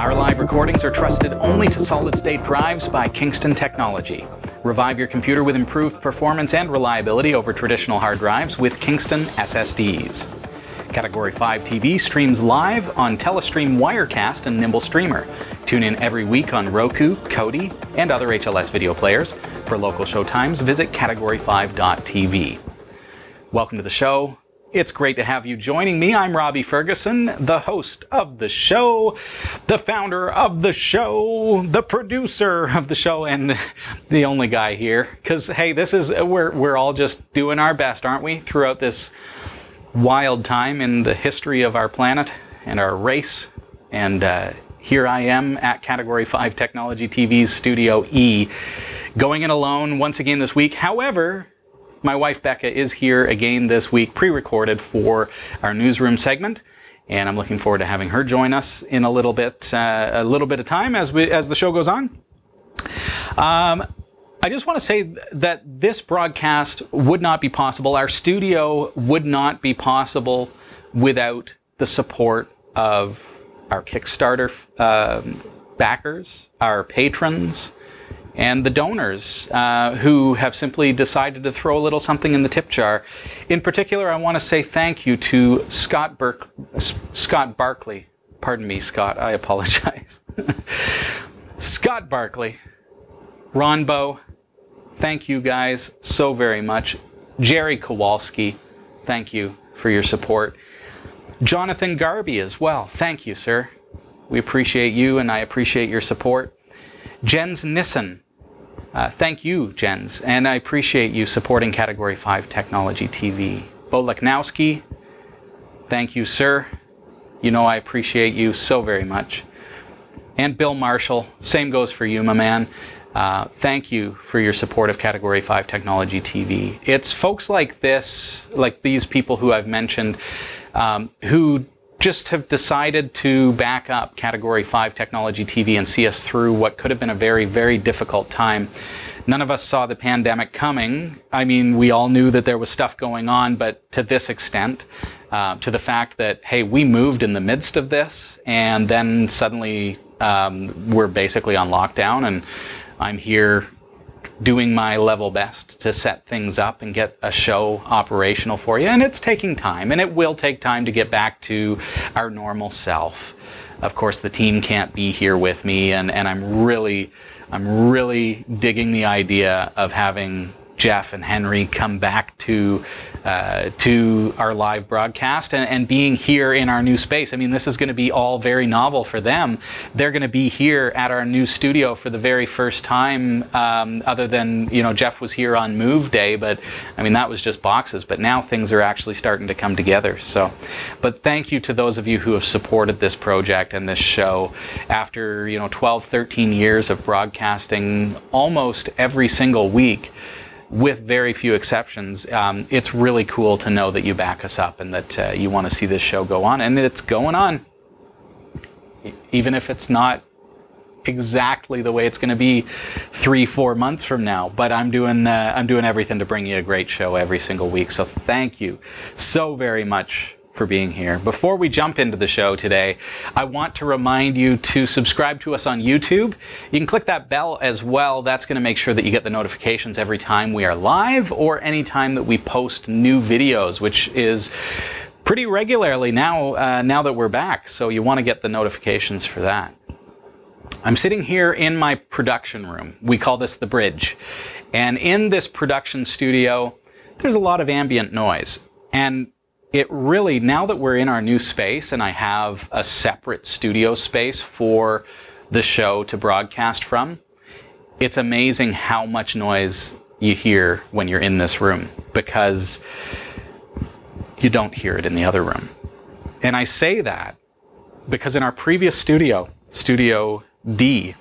Our live recordings are trusted only to solid state drives by Kingston Technology. Revive your computer with improved performance and reliability over traditional hard drives with Kingston SSDs. Category 5 TV streams live on Telestream Wirecast and Nimble Streamer. Tune in every week on Roku, Kodi, and other HLS video players. For local show times, visit category5.tv. Welcome to the show. It's great to have you joining me. I'm Robbie Ferguson, the host of the show, the founder of the show, the producer of the show, and the only guy here. Because hey, this is we're we're all just doing our best, aren't we? Throughout this wild time in the history of our planet and our race, and uh, here I am at Category 5 Technology TV's Studio E, going in alone once again this week. However, my wife Bekah is here again this week, pre recorded for our newsroom segment. And I'm looking forward to having her join us in a little bit, uh, a little bit of time as we as the show goes on. Um, I just want to say that this broadcast would not be possible. Our studio would not be possible without the support of our Kickstarter uh, backers, our patrons, and the donors uh, who have simply decided to throw a little something in the tip jar. In particular, I want to say thank you to Scott Burk- Scott Barkley. Pardon me, Scott. I apologize. Scott Barkley, Ron Bow, thank you guys so very much. Jerry Kowalski, thank you for your support. Jonathan Garby as well, thank you, sir. We appreciate you and I appreciate your support. Jens Nissen, uh, thank you, Jens, and I appreciate you supporting Category 5 Technology TV. Bo Leknowski, thank you, sir. You know I appreciate you so very much. And Bill Marshall, same goes for you, my man. Uh, thank you for your support of Category 5 Technology TV. It's folks like this, like these people who I've mentioned, um, who just have decided to back up Category 5 Technology TV and see us through what could have been a very, very difficult time. None of us saw the pandemic coming. I mean, we all knew that there was stuff going on, but to this extent, uh, to the fact that, hey, we moved in the midst of this, and then suddenly um, we're basically on lockdown, and I'm here doing my level best to set things up and get a show operational for you. And it's taking time, and it will take time to get back to our normal self. Of course, the team can't be here with me, and, and I'm really, I'm really digging the idea of having Jeff and Henry come back to uh, to our live broadcast and, and, being here in our new space. I mean, this is going to be all very novel for them. They're going to be here at our new studio for the very first time, um, other than, you know, Jeff was here on move day, but I mean, that was just boxes. But now things are actually starting to come together. So, but thank you to those of you who have supported this project and this show after, you know, 12, 13 years of broadcasting almost every single week with very few exceptions, um, it's really cool to know that you back us up and that uh, you want to see this show go on. And it's going on. Even if it's not exactly the way it's going to be three, four months from now. But I'm doing uh, I'm doing everything to bring you a great show every single week. So thank you so very much for being here. Before we jump into the show today, I want to remind you to subscribe to us on YouTube. You can click that bell as well. That's going to make sure that you get the notifications every time we are live or anytime that we post new videos, which is pretty regularly now, uh, now that we're back. So you want to get the notifications for that. I'm sitting here in my production room. We call this the bridge. And in this production studio, there's a lot of ambient noise. And it really, now that we're in our new space and I have a separate studio space for the show to broadcast from, it's amazing how much noise you hear when you're in this room because you don't hear it in the other room. And I say that because in our previous studio, Studio D,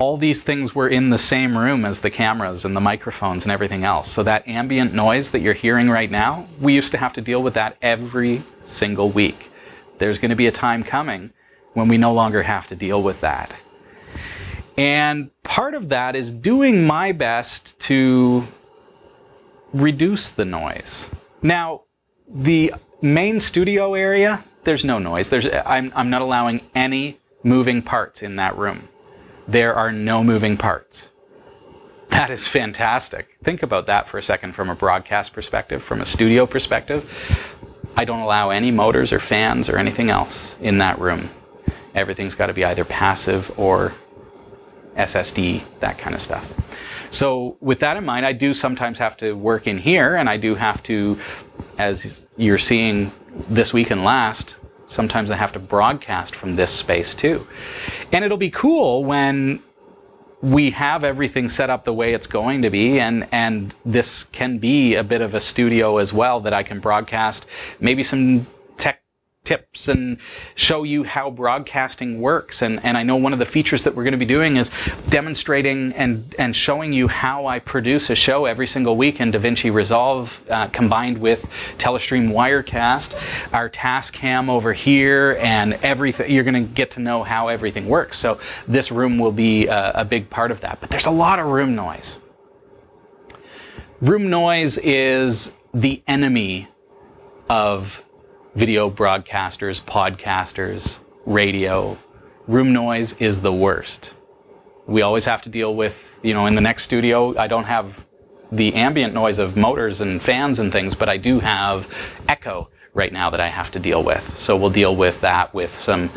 all these things were in the same room as the cameras and the microphones and everything else. So that ambient noise that you're hearing right now, we used to have to deal with that every single week. There's going to be a time coming when we no longer have to deal with that. And part of that is doing my best to reduce the noise. Now, the main studio area, there's no noise. There's, I'm, I'm not allowing any moving parts in that room there are no moving parts. That is fantastic. Think about that for a second from a broadcast perspective, from a studio perspective. I don't allow any motors or fans or anything else in that room. Everything's got to be either passive or SSD, that kind of stuff. So, with that in mind, I do sometimes have to work in here, and I do have to, as you're seeing this week and last, sometimes I have to broadcast from this space too. And it'll be cool when we have everything set up the way it's going to be and and this can be a bit of a studio as well that I can broadcast maybe some tips and show you how broadcasting works. And, and I know one of the features that we're going to be doing is demonstrating and, and showing you how I produce a show every single week in DaVinci Resolve uh, combined with Telestream Wirecast, our task cam over here, and everything. You're going to get to know how everything works. So this room will be a, a big part of that. But there's a lot of room noise. Room noise is the enemy of video broadcasters, podcasters, radio. Room noise is the worst. We always have to deal with, you know, in the next studio, I don't have the ambient noise of motors and fans and things, but I do have echo right now that I have to deal with. So we'll deal with that with some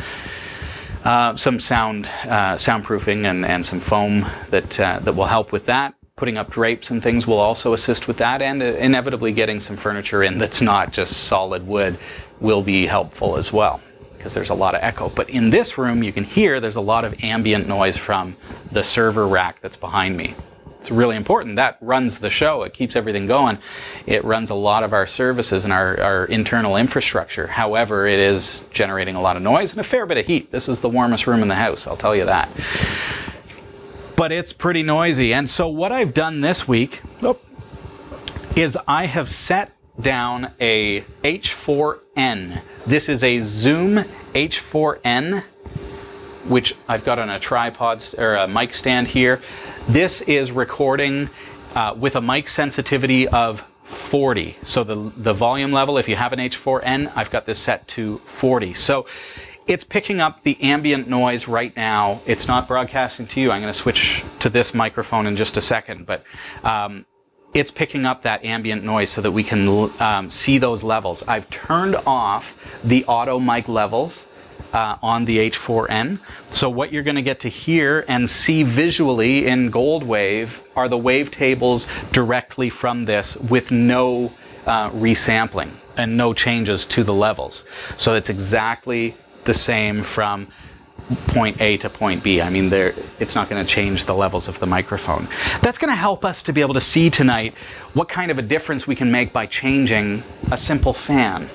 uh, some sound uh, soundproofing and, and some foam that uh, that will help with that putting up drapes and things will also assist with that and uh, inevitably getting some furniture in that's not just solid wood will be helpful as well because there's a lot of echo. But in this room, you can hear there's a lot of ambient noise from the server rack that's behind me. It's really important. That runs the show. It keeps everything going. It runs a lot of our services and our, our internal infrastructure. However, it is generating a lot of noise and a fair bit of heat. This is the warmest room in the house, I'll tell you that but it's pretty noisy. And so what I've done this week oh, is I have set down a H4n. This is a Zoom H4n, which I've got on a tripod or a mic stand here. This is recording uh, with a mic sensitivity of 40. So the, the volume level, if you have an H4n, I've got this set to 40. So it's picking up the ambient noise right now. It's not broadcasting to you. I'm going to switch to this microphone in just a second, but um, it's picking up that ambient noise so that we can um, see those levels. I've turned off the auto mic levels uh, on the H4n. So what you're going to get to hear and see visually in GoldWave are the wavetables directly from this with no uh, resampling and no changes to the levels. So it's exactly the same from point A to point B. I mean, there it's not going to change the levels of the microphone. That's going to help us to be able to see tonight what kind of a difference we can make by changing a simple fan.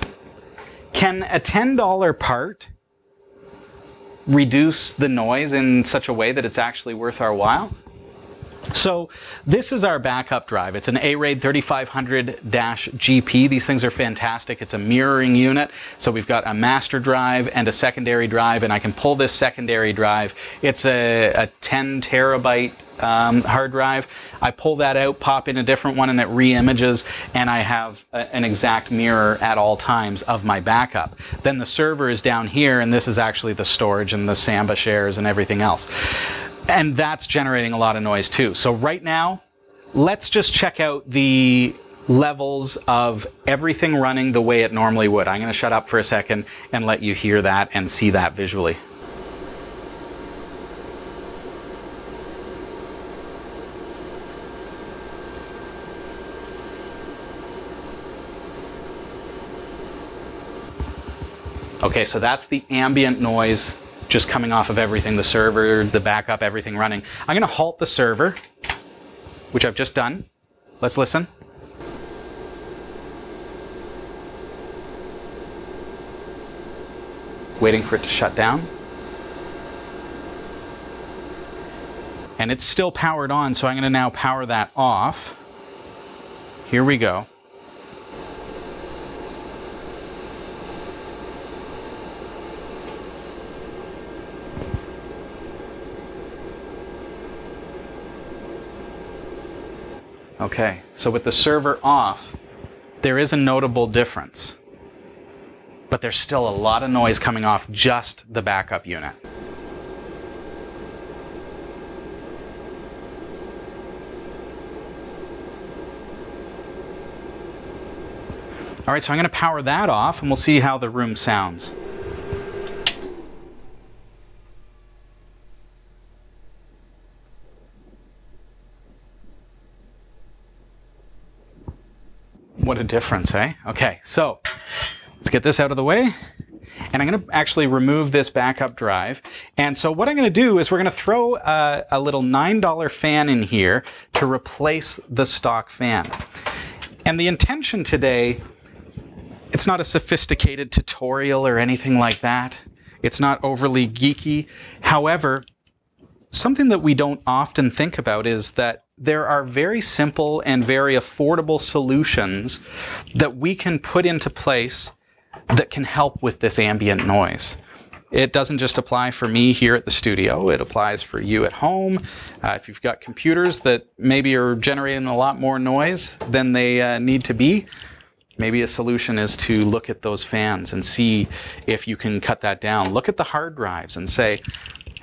Can a $10 part reduce the noise in such a way that it's actually worth our while? So this is our backup drive. It's an A-Raid 3500-GP. These things are fantastic. It's a mirroring unit. So we've got a master drive and a secondary drive, and I can pull this secondary drive. It's a, a 10 terabyte um, hard drive. I pull that out, pop in a different one, and it re-images, and I have a, an exact mirror at all times of my backup. Then the server is down here, and this is actually the storage and the Samba shares and everything else. And that's generating a lot of noise too. So right now, let's just check out the levels of everything running the way it normally would. I'm going to shut up for a second and let you hear that and see that visually. Okay, so that's the ambient noise just coming off of everything, the server, the backup, everything running. I'm going to halt the server, which I've just done. Let's listen. Waiting for it to shut down. And it's still powered on, so I'm going to now power that off. Here we go. Okay, so with the server off, there is a notable difference. But there's still a lot of noise coming off just the backup unit. All right, so I'm going to power that off and we'll see how the room sounds. What a difference, eh? Okay, so let's get this out of the way. And I'm going to actually remove this backup drive. And so what I'm going to do is we're going to throw a, a little $9 fan in here to replace the stock fan. And the intention today, it's not a sophisticated tutorial or anything like that. It's not overly geeky. However, something that we don't often think about is that there are very simple and very affordable solutions that we can put into place that can help with this ambient noise. It doesn't just apply for me here at the studio, it applies for you at home. Uh, if you've got computers that maybe are generating a lot more noise than they uh, need to be, maybe a solution is to look at those fans and see if you can cut that down. Look at the hard drives and say,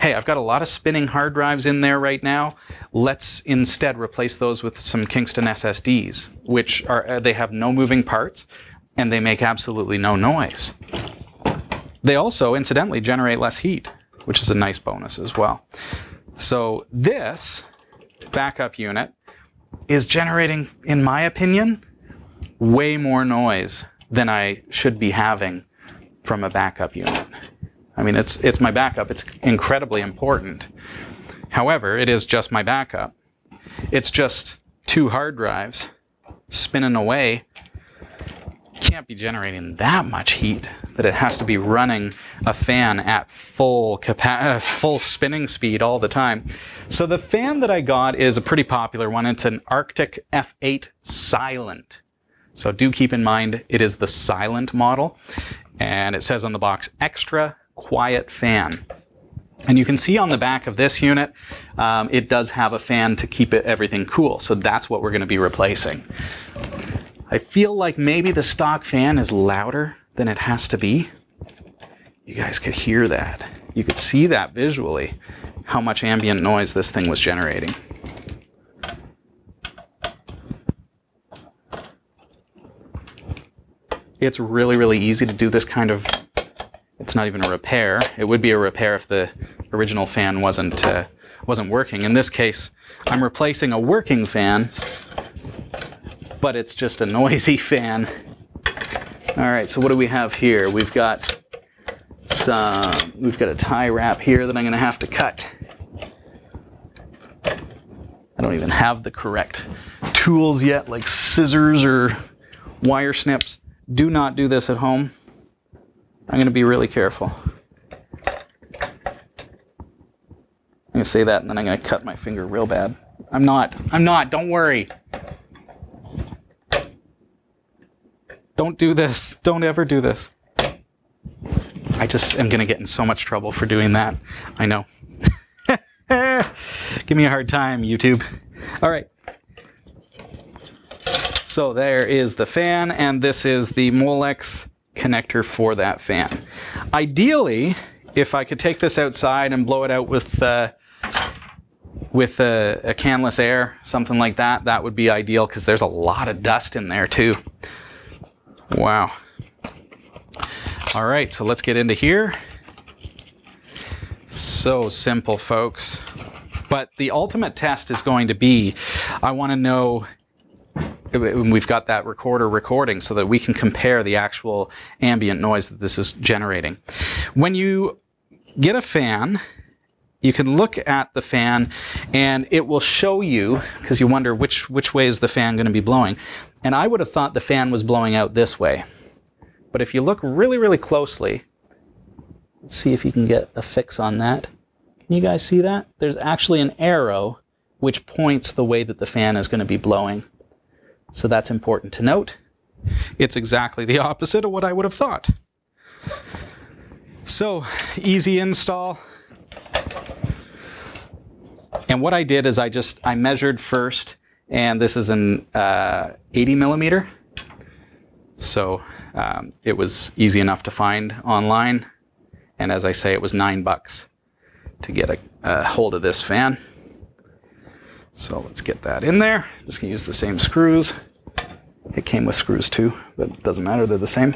hey, I've got a lot of spinning hard drives in there right now. Let's instead replace those with some Kingston SSDs, which are uh, they have no moving parts and they make absolutely no noise. They also, incidentally, generate less heat, which is a nice bonus as well. So this backup unit is generating, in my opinion, way more noise than I should be having from a backup unit. I mean, it's, it's my backup. It's incredibly important. However, it is just my backup. It's just two hard drives spinning away. Can't be generating that much heat that it has to be running a fan at full capa- uh, full spinning speed all the time. So the fan that I got is a pretty popular one. It's an Arctic F8 Silent. So do keep in mind it is the silent model. And it says on the box extra quiet fan. And you can see on the back of this unit, um, it does have a fan to keep it, everything cool. So that's what we're going to be replacing. I feel like maybe the stock fan is louder than it has to be. You guys could hear that. You could see that visually, how much ambient noise this thing was generating. It's really, really easy to do this kind of it's not even a repair. It would be a repair if the original fan wasn't uh, wasn't working. In this case, I'm replacing a working fan, but it's just a noisy fan. All right, so what do we have here? We've got some, we've got a tie wrap here that I'm gonna have to cut. I don't even have the correct tools yet, like scissors or wire snips. Do not do this at home. I'm going to be really careful. I'm going to say that and then I'm going to cut my finger real bad. I'm not. I'm not. Don't worry. Don't do this. Don't ever do this. I just am going to get in so much trouble for doing that. I know. Give me a hard time, YouTube. All right. So there is the fan, and this is the Molex connector for that fan. Ideally, if I could take this outside and blow it out with uh, with a, a, canless air, something like that, that would be ideal because there's a lot of dust in there too. Wow. All right, so let's get into here. So simple, folks. But the ultimate test is going to be, I want to know Uh, we've got that recorder recording so that we can compare the actual ambient noise that this is generating. When you get a fan, you can look at the fan and it will show you, because you wonder which, which way is the fan going to be blowing. And I would have thought the fan was blowing out this way. But if you look really, really closely, see if you can get a fix on that. Can you guys see that? There's actually an arrow which points the way that the fan is going to be blowing. So that's important to note. It's exactly the opposite of what I would have thought. So, easy install. And what I did is I just, I measured first, and this is an uh, 80 millimeter. So um, it was easy enough to find online. And as I say, it was nine bucks to get a, a hold of this fan. So let's get that in there. Just gonna use the same screws. It came with screws too, but it doesn't matter, they're the same.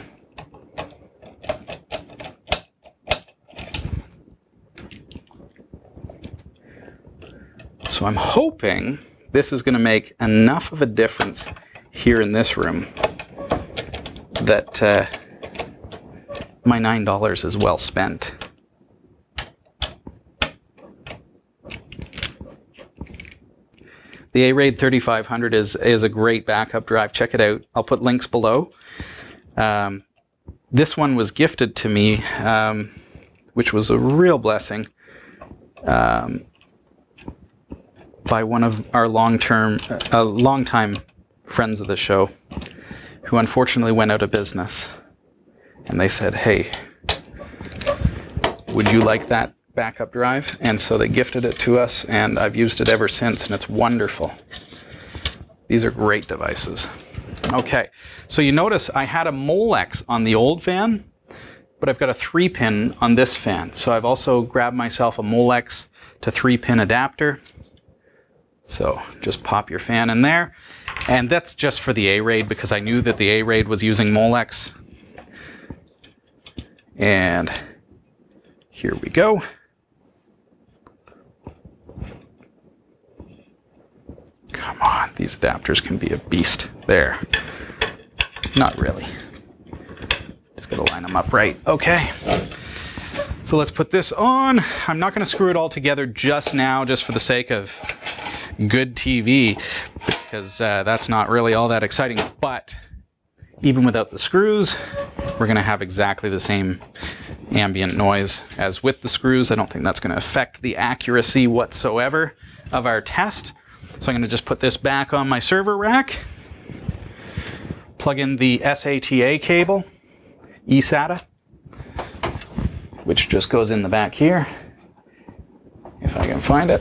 So I'm hoping this is to make enough of a difference here in this room that uh, my $9 is well spent. The A-Raid 3500 is, is a great backup drive. Check it out. I'll put links below. Um, this one was gifted to me, um, which was a real blessing. Um, by one of our long-term, uh, long-time friends of the show, who unfortunately went out of business. And they said, "Hey, would you like that backup drive?" And so they gifted it to us, and I've used it ever since, and it's wonderful. These are great devices. Okay, so you notice I had a Molex on the old fan, but I've got a three pin on this fan. So I've also grabbed myself a Molex to three pin adapter. So just pop your fan in there. And that's just for the A-Raid because I knew that the A-Raid was using Molex. And here we go. Come on, these adapters can be a beast. There. Not really. Just gotta line them up right. Okay. So let's put this on. I'm not gonna screw it all together just now, just for the sake of good TV because uh, that's not really all that exciting. But even without the screws, we're to have exactly the same ambient noise as with the screws. I don't think that's to affect the accuracy whatsoever of our test. So I'm going to just put this back on my server rack, plug in the SATA cable, eSATA, which just goes in the back here, if I can find it.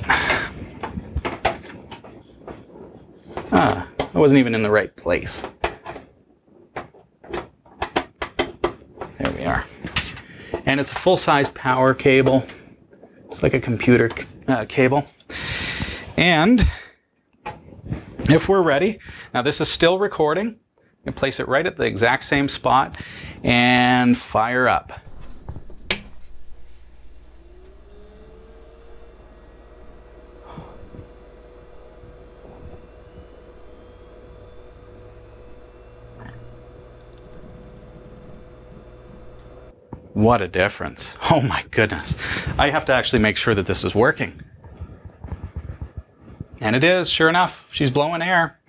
Ah, I wasn't even in the right place. There we are. And it's a full-size power cable. It's like a computer uh, cable. And if we're ready, now this is still recording. and place it right at the exact same spot and fire up. What a difference. Oh my goodness. I have to actually make sure that this is working. And it is, sure enough. She's blowing air.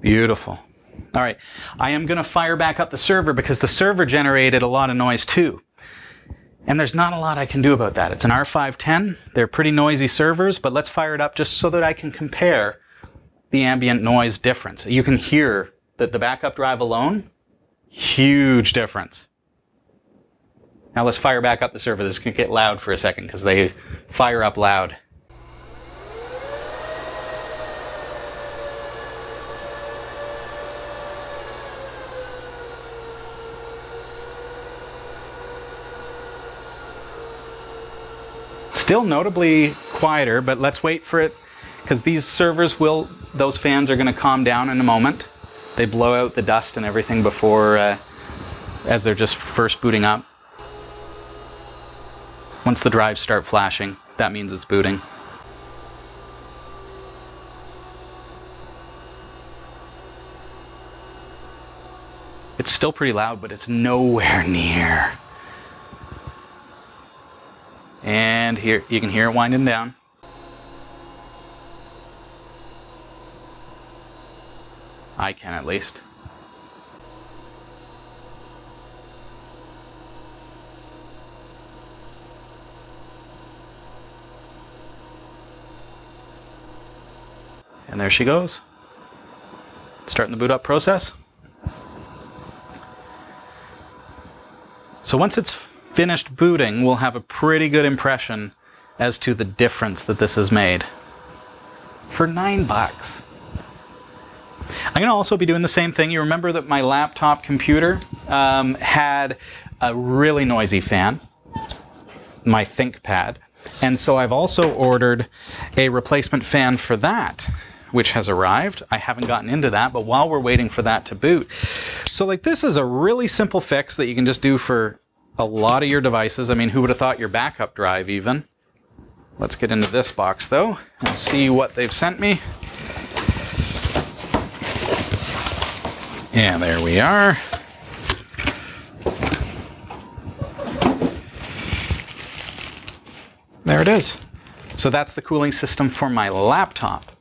Beautiful. All right, I am going to fire back up the server because the server generated a lot of noise too. And there's not a lot I can do about that. It's an R510. They're pretty noisy servers, but let's fire it up just so that I can compare the ambient noise difference. You can hear that the backup drive alone, huge difference. Now let's fire back up the server. This can get loud for a second because they fire up loud. Still notably quieter, but let's wait for it because these servers will, those fans are going to calm down in a moment. They blow out the dust and everything before, uh, as they're just first booting up. Once the drives start flashing, that means it's booting. It's still pretty loud, but it's nowhere near and here you can hear it winding down. I can at least. And there she goes. Starting the boot up process. So once it's finished booting, we'll have a pretty good impression as to the difference that this has made. For nine bucks. I'm to also be doing the same thing. You remember that my laptop computer um, had a really noisy fan, my ThinkPad. And so I've also ordered a replacement fan for that which has arrived. I haven't gotten into that, but while we're waiting for that to boot. So like this is a really simple fix that you can just do for a lot of your devices. I mean, who would have thought your backup drive even? Let's get into this box though and see what they've sent me. Yeah, there we are. There it is. So that's the cooling system for my laptop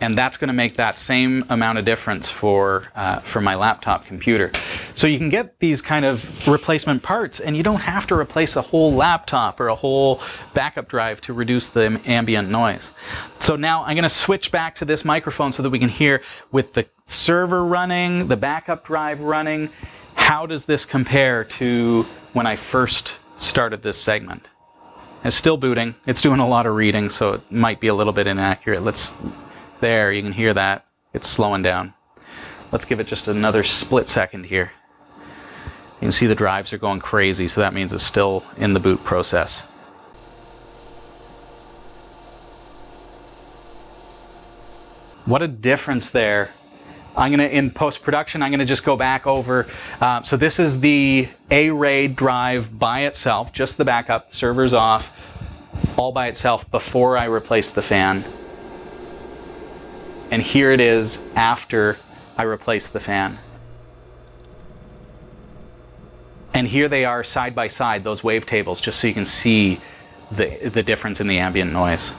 and that's going to make that same amount of difference for uh, for my laptop computer. So you can get these kind of replacement parts, and you don't have to replace a whole laptop or a whole backup drive to reduce the ambient noise. So now I'm going to switch back to this microphone so that we can hear with the server running, the backup drive running. How does this compare to when I first started this segment? It's still booting. It's doing a lot of reading, so it might be a little bit inaccurate. Let's there, you can hear that. It's slowing down. Let's give it just another split second here. You can see the drives are going crazy, so that means it's still in the boot process. What a difference there. I'm to, in post-production, I'm to just go back over. Uh, so this is the A-RAID drive by itself, just the backup, server's off, all by itself before I replace the fan. And here it is after I replace the fan. And here they are side by side, those wavetables, just so you can see the, the difference in the ambient noise.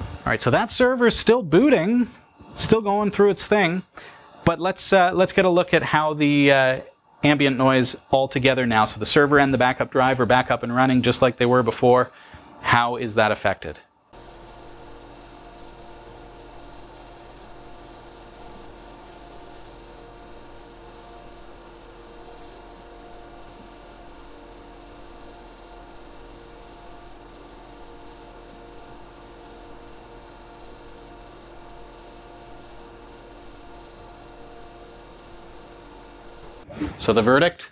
All right, so that server is still booting, still going through its thing. But let's, uh, let's get a look at how the uh, ambient noise all together now. So the server and the backup drive are back up and running just like they were before. How is that affected? So the verdict?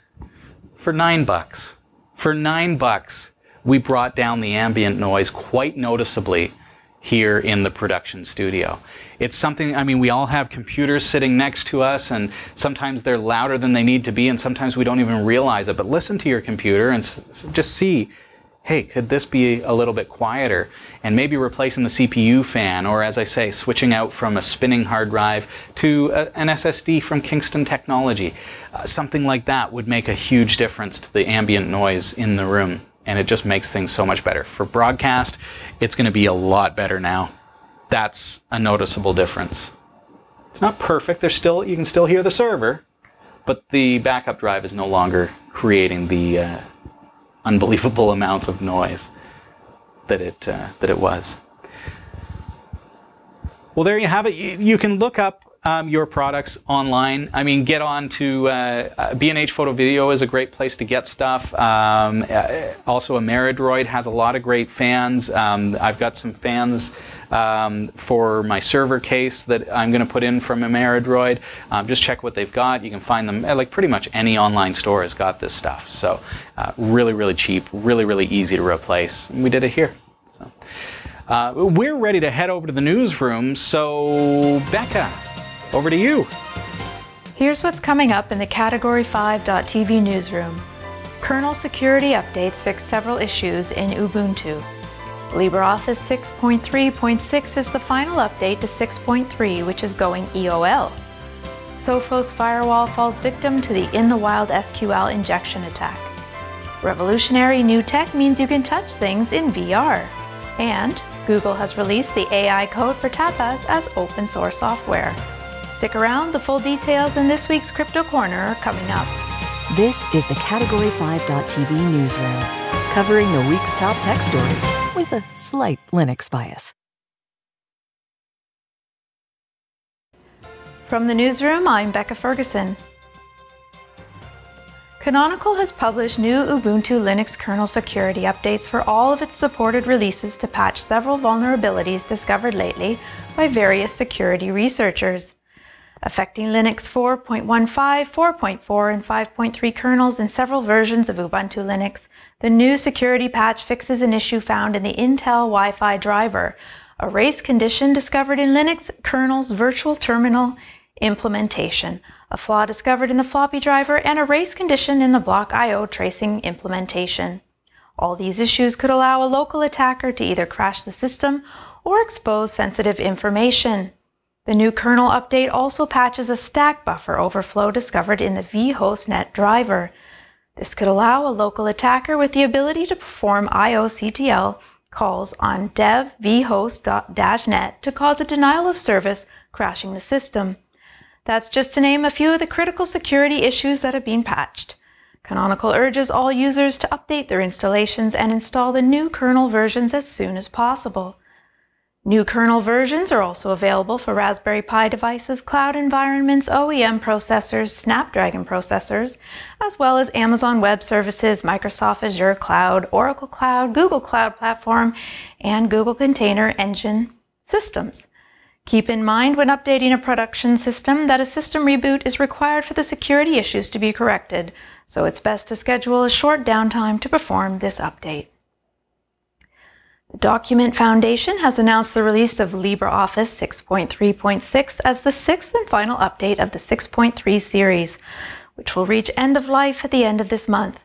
For nine bucks. For nine bucks, we brought down the ambient noise quite noticeably here in the production studio. It's something, I mean, we all have computers sitting next to us, and sometimes they're louder than they need to be, and sometimes we don't even realize it. But listen to your computer and just see hey, could this be a little bit quieter? And maybe replacing the CPU fan, or as I say, switching out from a spinning hard drive to a, an SSD from Kingston Technology. Uh, something like that would make a huge difference to the ambient noise in the room. And it just makes things so much better. For broadcast, it's going to be a lot better now. That's a noticeable difference. It's not perfect. There's still you can still hear the server, but the backup drive is no longer creating the uh, unbelievable amounts of noise that it uh, that it was. Well, there you have it. You, can look up um, your products online. I mean, get on to uh, B&H Photo Video is a great place to get stuff. Um, uh, also, Ameridroid has a lot of great fans. Um, I've got some fans um, for my server case that I'm going to put in from Ameridroid. Um, just check what they've got. You can find them like pretty much any online store has got this stuff. So uh, really, really cheap, really, really easy to replace. And we did it here. So. Uh, we're ready to head over to the newsroom. So, Bekah, over to you. Here's what's coming up in the Category 5.tv newsroom. Kernel security updates fix several issues in Ubuntu. LibreOffice 6.3.6 is the final update to 6.3, which is going EOL. Sophos Firewall falls victim to the in the wild SQL injection attack. Revolutionary new tech means you can touch things in VR. And Google has released the AI code for Tapas as open source software. Stick around, the full details in this week's Crypto Corner are coming up. This is the Category 5.tv newsroom, covering the week's top tech stories with a slight Linux bias. From the newsroom, I'm Bekah Ferguson. Canonical has published new Ubuntu Linux kernel security updates for all of its supported releases to patch several vulnerabilities discovered lately by various security researchers. Affecting Linux 4.15, 4.4, and 5.3 kernels in several versions of Ubuntu Linux, the new security patch fixes an issue found in the Intel Wi-Fi driver, a race condition discovered in Linux kernel's virtual terminal implementation, a flaw discovered in the floppy driver, and a race condition in the block I.O. tracing implementation. All these issues could allow a local attacker to either crash the system or expose sensitive information. The new kernel update also patches a stack buffer overflow discovered in the vhostnet driver. This could allow a local attacker with the ability to perform IOCTL calls on dev vhost-net to cause a denial of service, crashing the system. That's just to name a few of the critical security issues that have been patched. Canonical urges all users to update their installations and install the new kernel versions as soon as possible. New kernel versions are also available for Raspberry Pi devices, cloud environments, OEM processors, Snapdragon processors, as well as Amazon Web Services, Microsoft Azure Cloud, Oracle Cloud, Google Cloud Platform, and Google Container Engine systems. Keep in mind when updating a production system that a system reboot is required for the security issues to be corrected, so it's best to schedule a short downtime to perform this update. The Document Foundation has announced the release of LibreOffice 6.3.6 as the sixth and final update of the 6.3 series, which will reach end of life at the end of this month.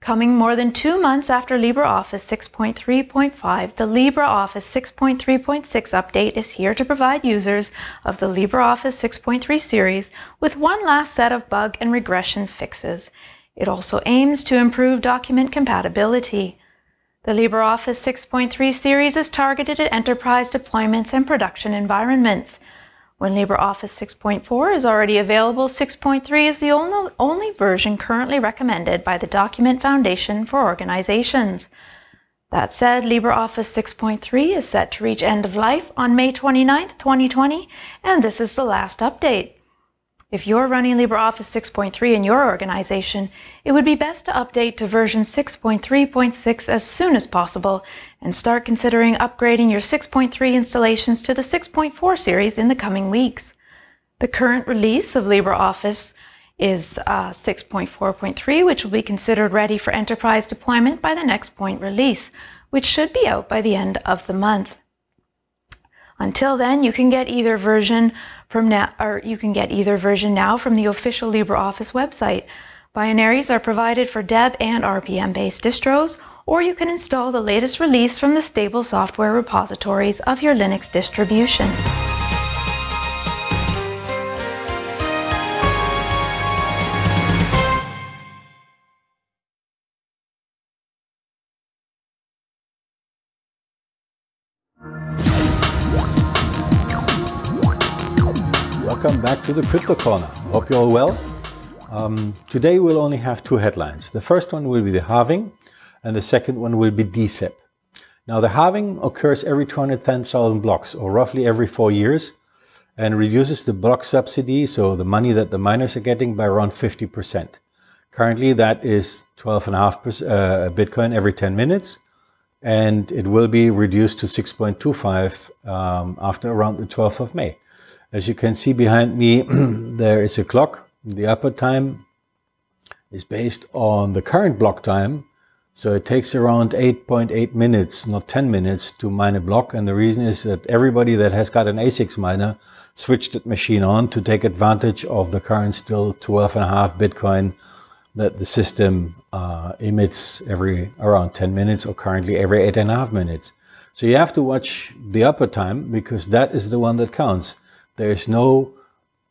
Coming more than two months after LibreOffice 6.3.5, the LibreOffice 6.3.6 update is here to provide users of the LibreOffice 6.3 series with one last set of bug and regression fixes. It also aims to improve document compatibility. The LibreOffice 6.3 series is targeted at enterprise deployments and production environments. When LibreOffice 6.4 is already available, 6.3 is the only, only version currently recommended by the Document Foundation for organizations. That said, LibreOffice 6.3 is set to reach end of life on May 29, 2020, and this is the last update. If you're running LibreOffice 6.3 in your organization, it would be best to update to version 6.3.6 as soon as possible and start considering upgrading your 6.3 installations to the 6.4 series in the coming weeks. The current release of LibreOffice is uh, 6.4.3, which will be considered ready for enterprise deployment by the next point release, which should be out by the end of the month. Until then, you can get either version from now, or you can get either version now from the official LibreOffice website. Binaries are provided for Deb and RPM-based distros, or you can install the latest release from the stable software repositories of your Linux distribution. Back to the Crypto Corner. Hope you're all well. Um, today we'll only have two headlines. The first one will be the halving, and the second one will be DCEP. Now, the halving occurs every 210,000 blocks, or roughly every four years, and reduces the block subsidy, so the money that the miners are getting, by around 50%. Currently, that is 12.5 uh, Bitcoin every 10 minutes, and it will be reduced to 6.25 um, after around the 12th of May. As you can see behind me, there is a clock. The upper time is based on the current block time. So it takes around 8.8 minutes, not 10 minutes to mine a block. And the reason is that everybody that has got an ASICS miner switched that machine on to take advantage of the current still 12.5 Bitcoin that the system uh, emits every around 10 minutes or currently every eight and a half minutes. So you have to watch the upper time because that is the one that counts. There is no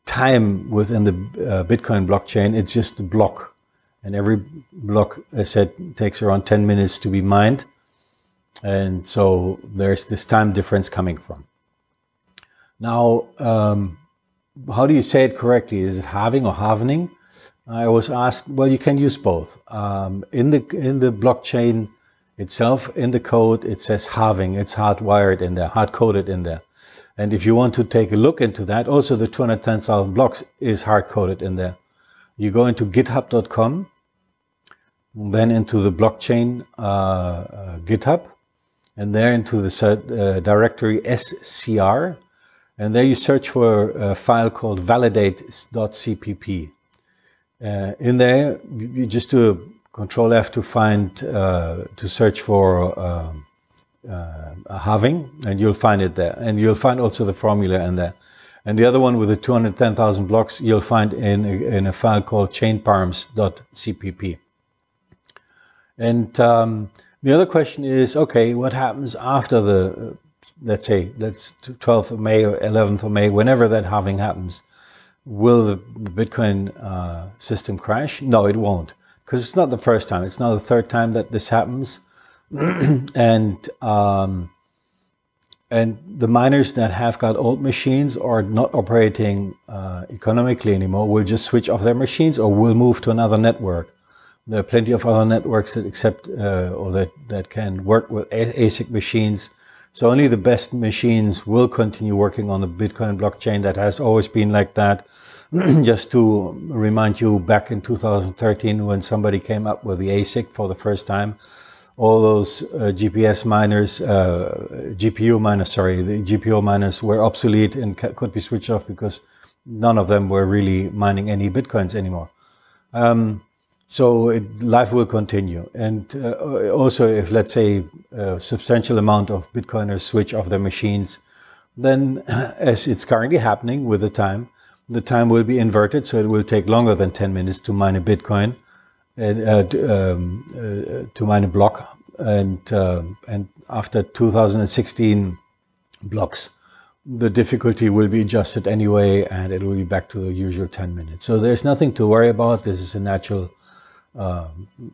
time within the uh, Bitcoin blockchain. It's just a block. And every block, as said, takes around 10 minutes to be mined. And so there's this time difference coming from. Now, um, how do you say it correctly? Is it halving or halvening? I was asked. Well, you can use both. Um, in the in the blockchain itself, in the code, it says halving. It's hardwired in there, hard coded in there. And if you want to take a look into that, also the 210,000 blocks is hard coded in there. You go into github.com, then into the blockchain uh, uh, GitHub, and there into the uh, directory SCR, and there you search for a file called validate.cpp. Uh, in there, you just do a control F to find, uh, to search for uh, uh, a halving, and you'll find it there. And you'll find also the formula in there. And the other one with the 210,000 blocks, you'll find in a, in a file called chainparams.cpp. And um, the other question is, okay, what happens after the, let's say, let's 12th of May or 11th of May, whenever that halving happens, will the Bitcoin uh, system crash? No, it won't, because it's not the first time. It's not the third time that this happens. and um, and the miners that have got old machines or not operating uh, economically anymore will just switch off their machines or will move to another network. There are plenty of other networks that accept uh, or that, that can work with ASIC machines. So only the best machines will continue working on the Bitcoin blockchain. That has always been like that. just to remind you, back in 2013, when somebody came up with the ASIC for the first time, all those uh, GPS miners, uh, GPU miners, sorry, the GPU miners were obsolete and could be switched off because none of them were really mining any bitcoins anymore. Um, so it, life will continue. And uh, also, if let's say a substantial amount of bitcoiners switch off their machines, then as it's currently happening with the time, the time will be inverted. So it will take longer than 10 minutes to mine a bitcoin um, uh, to a block, and uh, and after 2016 blocks, the difficulty will be adjusted anyway, and it will be back to the usual 10 minutes. So there's nothing to worry about. This is a natural uh,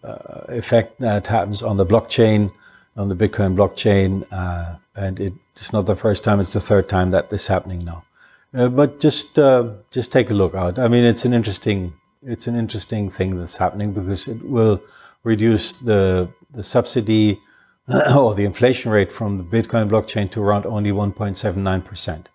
uh, effect that happens on the blockchain, on the Bitcoin blockchain, uh, and it's not the first time; it's the third time that this is happening now. but just just take a look out. I mean, it's an interesting it's an interesting thing that's happening because it will reduce the the subsidy or the inflation rate from the Bitcoin blockchain to around only 1.79 percent.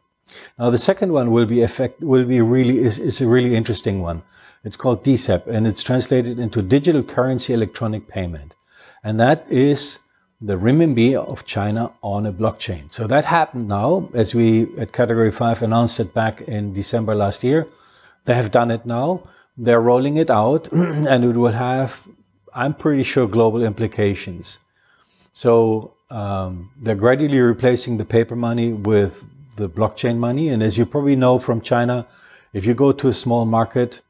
Now the second one will be effect will be really is, is a really interesting one. It's called DCEP and it's translated into digital currency electronic payment, and that is the renminbi of China on a blockchain. So that happened now, as we at Category 5 announced it back in December last year. They have done it now. They're rolling it out and it will have, I'm pretty sure, global implications. So um, they're gradually replacing the paper money with the blockchain money. And as you probably know from China, if you go to a small market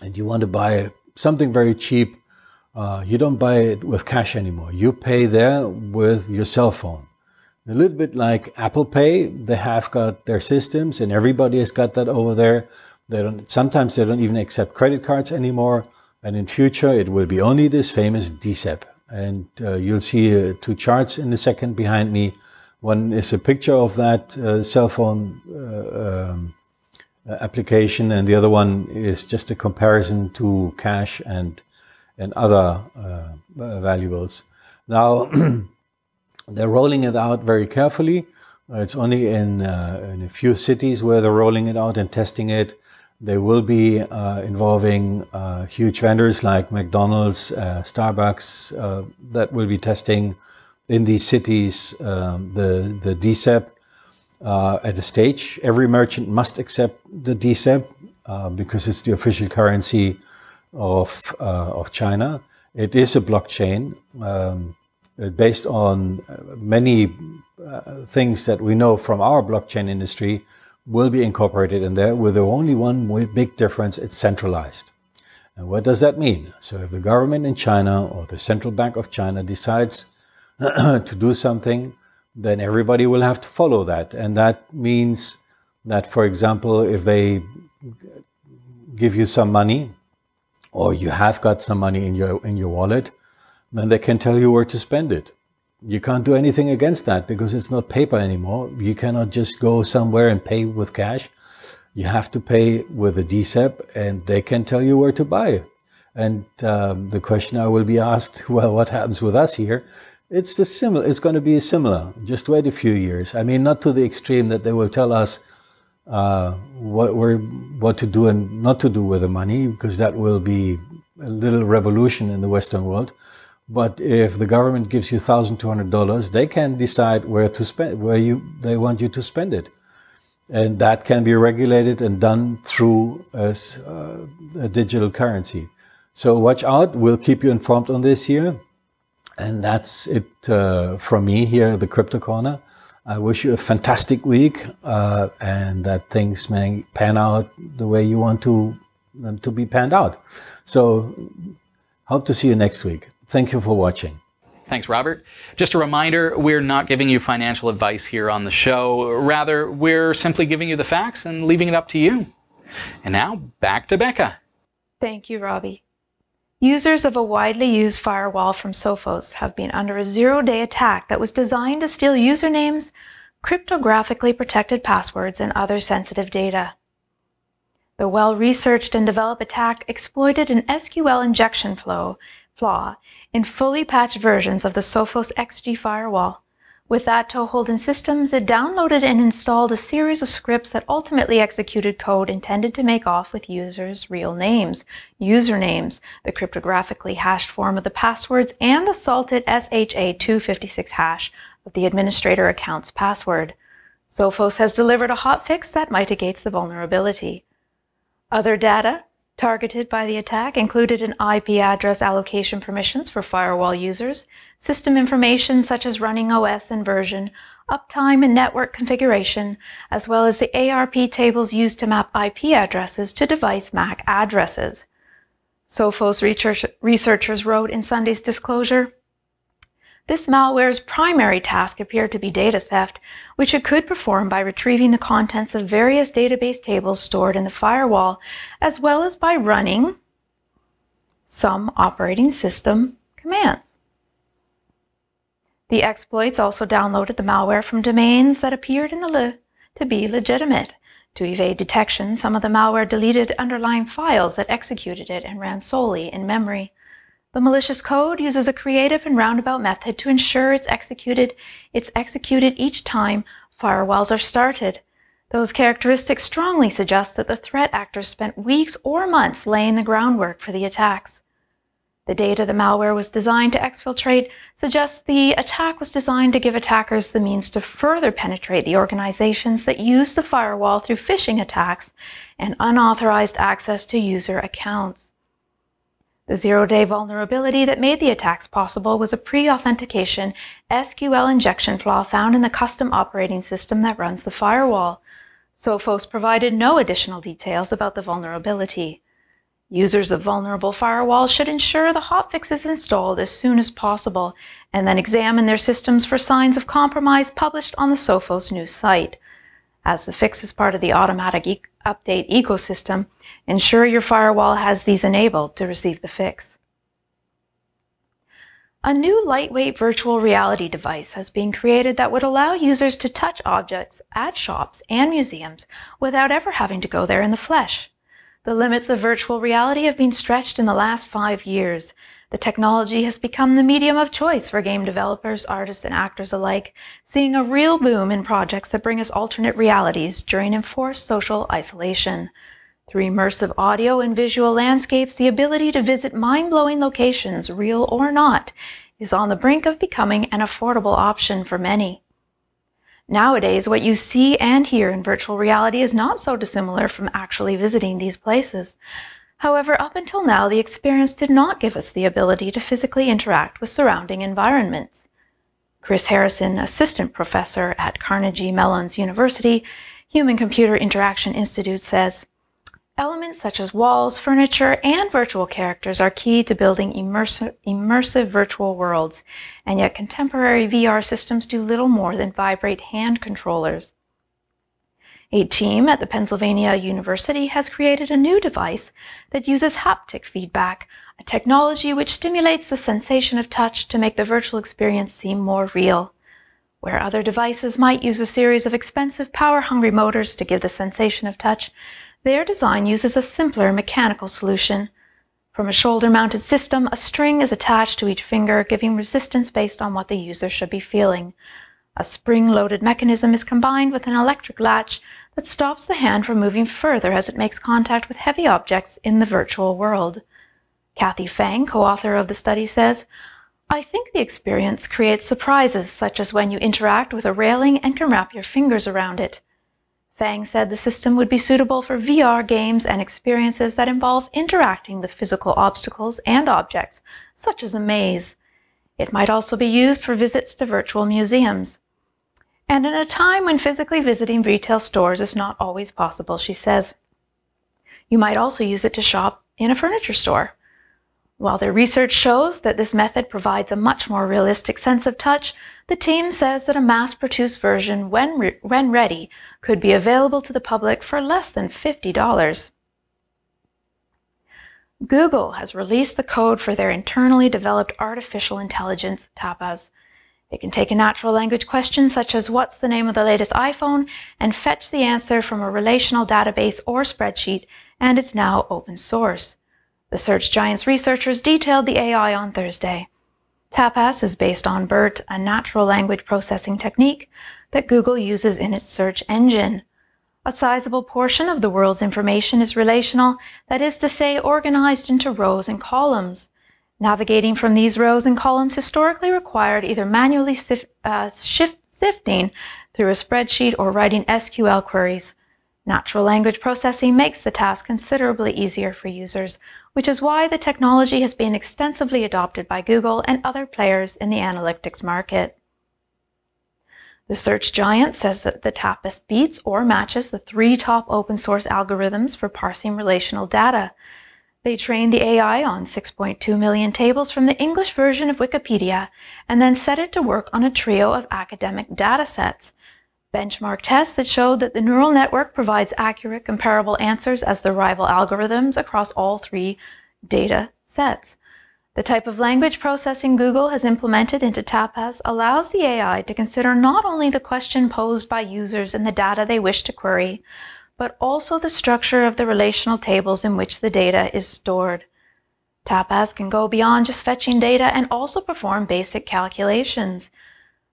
and you want to buy something very cheap, uh, you don't buy it with cash anymore. You pay there with your cell phone. A little bit like Apple Pay, they have got their systems and everybody has got that over there. They don't, sometimes they don't even accept credit cards anymore. And in future, it will be only this famous DCEP. And uh, you'll see uh, two charts in a second behind me. One is a picture of that uh, cell phone uh, um, application, and the other one is just a comparison to cash and and other uh, valuables. Now they're rolling it out very carefully. It's only in, uh, in a few cities where they're rolling it out and testing it. They will be uh, involving uh, huge vendors like McDonald's, uh, Starbucks, uh, that will be testing in these cities um, the, the DCEP uh, at a stage. Every merchant must accept the DCEP uh, because it's the official currency of, of China. It is a blockchain um, based on many things that we know from our blockchain industry will be incorporated in there with the only one big difference, it's centralized. And what does that mean? So if the government in China or the central bank of China decides to do something, then everybody will have to follow that. And that means that, for example, if they give you some money or you have got some money in your, in your wallet, then they can tell you where to spend it. You can't do anything against that because it's not paper anymore. You cannot just go somewhere and pay with cash. You have to pay with a DCEP and they can tell you where to buy. And um, the question I will be asked, well, what happens with us here? It's the similar. It's going to be similar. Just wait a few years. I mean, not to the extreme that they will tell us uh, what we're, what to do and not to do with the money, because that will be a little revolution in the Western world. But if the government gives you thousand two hundred dollars, they can decide where to spend, where you they want you to spend it, and that can be regulated and done through a, uh, a digital currency. So watch out. We'll keep you informed on this here, and that's it uh, from me here at the Crypto Corner. I wish you a fantastic week uh, and that things may pan out the way you want to them to be panned out. So hope to see you next week. Thank you for watching. Thanks, Robert. Just a reminder, we're not giving you financial advice here on the show. Rather, we're simply giving you the facts and leaving it up to you. And now, back to Bekah. Thank you, Robbie. Users of a widely used firewall from Sophos have been under a zero-day attack that was designed to steal usernames, cryptographically protected passwords, and other sensitive data. The well-researched and developed attack exploited an SQL injection flow flaw in fully patched versions of the Sophos XG firewall. With that toehold in systems, it downloaded and installed a series of scripts that ultimately executed code intended to make off with users' real names, usernames, the cryptographically hashed form of the passwords, and the salted SHA-256 hash of the administrator account's password. Sophos has delivered a hotfix that mitigates the vulnerability. Other data targeted by the attack included an IP address allocation permissions for firewall users, system information such as running OS and version, uptime and network configuration, as well as the ARP tables used to map IP addresses to device MAC addresses. Sophos researchers wrote in Sunday's disclosure, this malware's primary task appeared to be data theft, which it could perform by retrieving the contents of various database tables stored in the firewall, as well as by running some operating system commands. The exploits also downloaded the malware from domains that appeared in the to be legitimate. To evade detection, some of the malware deleted underlying files that executed it and ran solely in memory. The malicious code uses a creative and roundabout method to ensure it's executed, it's executed each time firewalls are started. Those characteristics strongly suggest that the threat actors spent weeks or months laying the groundwork for the attacks. The data the malware was designed to exfiltrate suggests the attack was designed to give attackers the means to further penetrate the organizations that use the firewall through phishing attacks and unauthorized access to user accounts. The zero-day vulnerability that made the attacks possible was a pre-authentication SQL injection flaw found in the custom operating system that runs the firewall. Sophos provided no additional details about the vulnerability. Users of vulnerable firewalls should ensure the hotfix is installed as soon as possible and then examine their systems for signs of compromise published on the Sophos news site. As the fix is part of the automatic e update ecosystem, ensure your firewall has these enabled to receive the fix. A new lightweight virtual reality device has been created that would allow users to touch objects at shops and museums without ever having to go there in the flesh. The limits of virtual reality have been stretched in the last five years, the technology has become the medium of choice for game developers, artists, and actors alike, seeing a real boom in projects that bring us alternate realities during enforced social isolation. Through immersive audio and visual landscapes, the ability to visit mind-blowing locations, real or not, is on the brink of becoming an affordable option for many. Nowadays, what you see and hear in virtual reality is not so dissimilar from actually visiting these places. However, up until now, the experience did not give us the ability to physically interact with surrounding environments. Chris Harrison, assistant professor at Carnegie Mellon's University Human-Computer Interaction Institute says, Elements such as walls, furniture, and virtual characters are key to building immersive, immersive, virtual worlds, and yet contemporary VR systems do little more than vibrate hand controllers. A team at the Pennsylvania University has created a new device that uses haptic feedback, a technology which stimulates the sensation of touch to make the virtual experience seem more real. Where other devices might use a series of expensive power-hungry motors to give the sensation of touch, their design uses a simpler mechanical solution. From a shoulder-mounted system, a string is attached to each finger, giving resistance based on what the user should be feeling. A spring-loaded mechanism is combined with an electric latch that stops the hand from moving further as it makes contact with heavy objects in the virtual world. Cathy Fang, co-author of the study, says, I think the experience creates surprises, such as when you interact with a railing and can wrap your fingers around it. Fang said the system would be suitable for VR games and experiences that involve interacting with physical obstacles and objects, such as a maze. It might also be used for visits to virtual museums. And in a time when physically visiting retail stores is not always possible, she says, you might also use it to shop in a furniture store. While their research shows that this method provides a much more realistic sense of touch, the team says that a mass-produced version, when, re when ready, could be available to the public for less than $50. Google has released the code for their internally developed artificial intelligence, Tapas. It can take a natural language question such as what's the name of the latest iPhone and fetch the answer from a relational database or spreadsheet, and it's now open source. The Search Giants researchers detailed the AI on Thursday. Tapas is based on BERT, a natural language processing technique that Google uses in its search engine. A sizable portion of the world's information is relational, that is to say, organized into rows and columns. Navigating from these rows and columns historically required either manually sif uh, shift sifting through a spreadsheet or writing SQL queries. Natural language processing makes the task considerably easier for users, which is why the technology has been extensively adopted by Google and other players in the analytics market. The search giant says that the Tapas beats or matches the three top open source algorithms for parsing relational data, they trained the AI on 6.2 million tables from the English version of Wikipedia and then set it to work on a trio of academic data sets. Benchmark tests that showed that the neural network provides accurate, comparable answers as the rival algorithms across all three data sets. The type of language processing Google has implemented into Tapas allows the AI to consider not only the question posed by users and the data they wish to query, but also the structure of the relational tables in which the data is stored. Tapas can go beyond just fetching data and also perform basic calculations.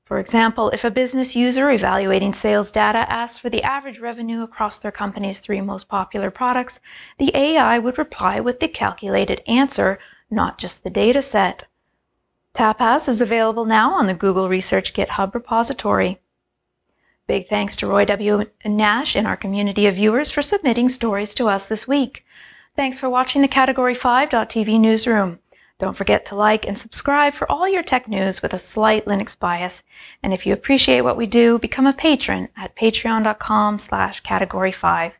For example, if a business user evaluating sales data asks for the average revenue across their company's three most popular products, the AI would reply with the calculated answer, not just the data set. Tapas is available now on the Google Research GitHub repository. Big thanks to Roy W. Nash and our community of viewers for submitting stories to us this week. Thanks for watching the Category 5.tv newsroom. Don't forget to like and subscribe for all your tech news with a slight Linux bias. And if you appreciate what we do, become a patron at patreon.com slash category 5.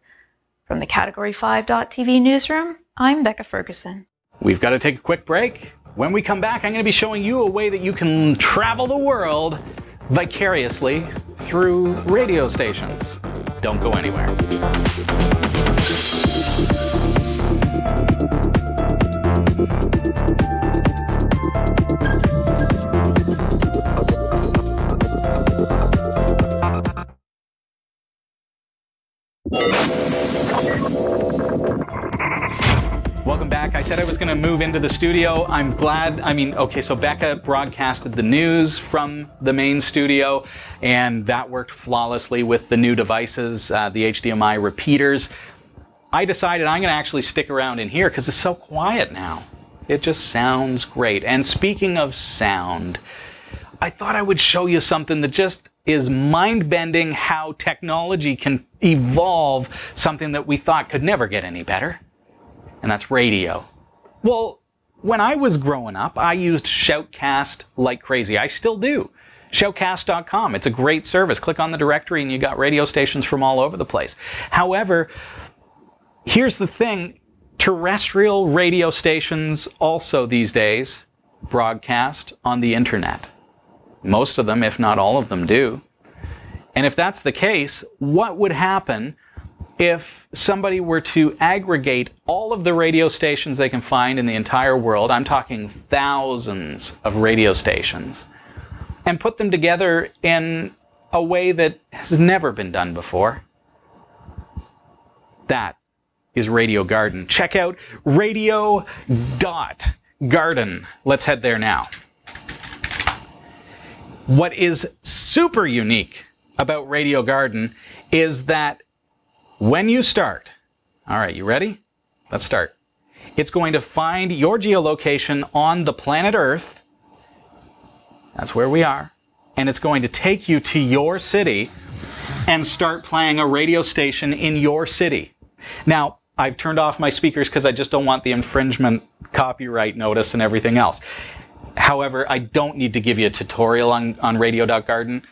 From the Category 5.tv newsroom, I'm Bekah Ferguson. We've got to take a quick break. When we come back, I'm going to be showing you a way that you can travel the world vicariously through radio stations. Don't go anywhere. Back. I said I was going to move into the studio. I'm glad. I mean, okay, so Bekah broadcasted the news from the main studio, and that worked flawlessly with the new devices, uh, the HDMI repeaters. I decided I'm going to actually stick around in here because it's so quiet now. It just sounds great. And speaking of sound, I thought I would show you something that just is mind bending how technology can evolve something that we thought could never get any better and that's radio. Well, when I was growing up, I used Shoutcast like crazy. I still do. Shoutcast.com. It's a great service. Click on the directory and you got radio stations from all over the place. However, here's the thing terrestrial radio stations also these days broadcast on the internet. Most of them, if not all of them, do. And if that's the case, what would happen if somebody were to aggregate all of the radio stations they can find in the entire world? I'm talking thousands of radio stations and put them together in a way that has never been done before. That is Radio Garden. Check out radio.garden. Let's head there now. What is super unique about Radio Garden is that when you start, all right, you ready? Let's start. It's going to find your geolocation on the planet Earth. That's where we are. And it's going to take you to your city and start playing a radio station in your city. Now, I've turned off my speakers because I just don't want the infringement copyright notice and everything else. However, I don't need to give you a tutorial on, on radio.garden.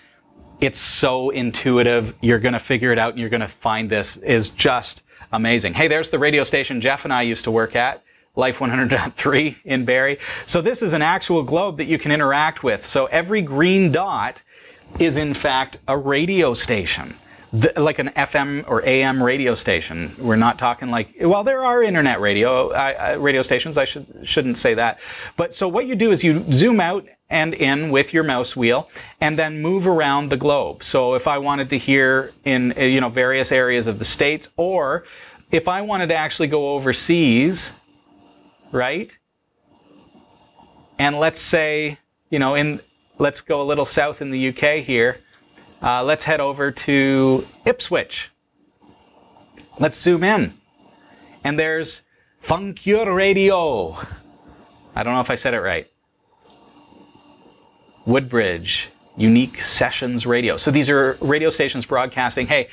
It's so intuitive. You're going to figure it out and you're going to find this is just amazing. Hey, there's the radio station Jeff and I used to work at. Life 100.3 in Barrie. So this is an actual globe that you can interact with. So every green dot is in fact a radio station. The, like an FM or AM radio station. We're not talking like well, there are internet radio uh, radio stations. I should shouldn't say that. But so what you do is you zoom out and in with your mouse wheel and then move around the globe. So if I wanted to hear in you know various areas of the states, or if I wanted to actually go overseas right? And let's say, you know, in let's go a little south in the UK here. Uh, let's head over to Ipswich. Let's zoom in. And there's Funkure Radio. I don't know if I said it right. Woodbridge, Unique Sessions Radio. So these are radio stations broadcasting. Hey,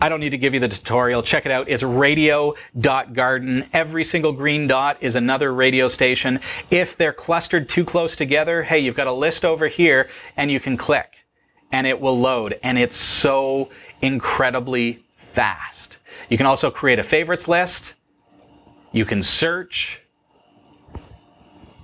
I don't need to give you the tutorial. Check it out. It's radio.garden. Every single green dot is another radio station. If they're clustered too close together, hey, you've got a list over here and you can click and it will load. And it's so incredibly fast. You can also create a favorites list. You can search.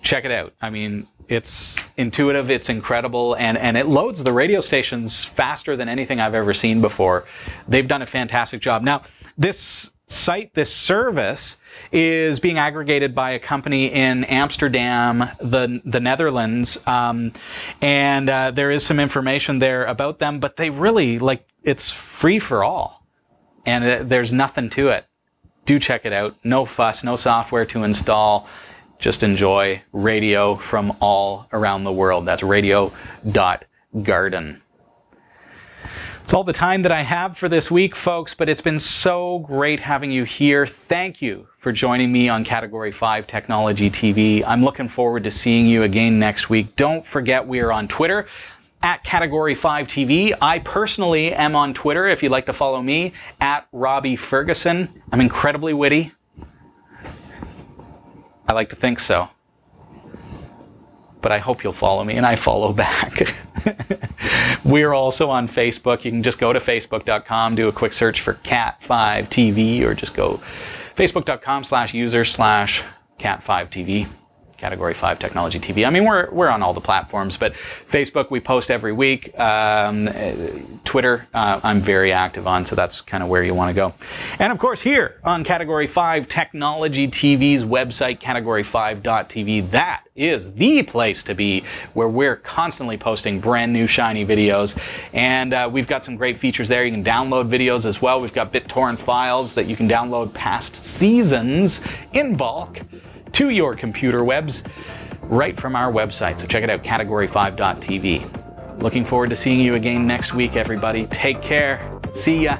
Check it out. I mean, it's intuitive, it's incredible, and, and it loads the radio stations faster than anything I've ever seen before. They've done a fantastic job. Now, this site, this service, is being aggregated by a company in Amsterdam, the the Netherlands, um, and uh, there is some information there about them. But they really like it's free for all, and uh, there's nothing to it. Do check it out. No fuss, no software to install just enjoy radio from all around the world. That's radio.garden. It's all the time that I have for this week, folks, but it's been so great having you here. Thank you for joining me on Category 5 Technology TV. I'm looking forward to seeing you again next week. Don't forget we are on Twitter at Category 5 TV. I personally am on Twitter if you'd like to follow me at Robbie Ferguson. I'm incredibly witty. I like to think so. But I hope you'll follow me and I follow back. We're also on Facebook. You can just go to facebook.com, do a quick search for Cat5TV, or just go facebook.com slash user slash Cat5TV category 5 technology tv i mean we're, we're on all the platforms but facebook we post every week. Um, twitter uh, i'm very active on so that's kind of where you want to go. And of course here on category 5 technology tv's website category5.tv that is the place to be where we're constantly posting brand new shiny videos. And uh, we've got some great features there. You can download videos as well. We've got bittorrent files that you can download past seasons in bulk to your computer webs right from our website. So check it out, category5.tv. Looking forward to seeing you again next week, everybody. Take care. See ya.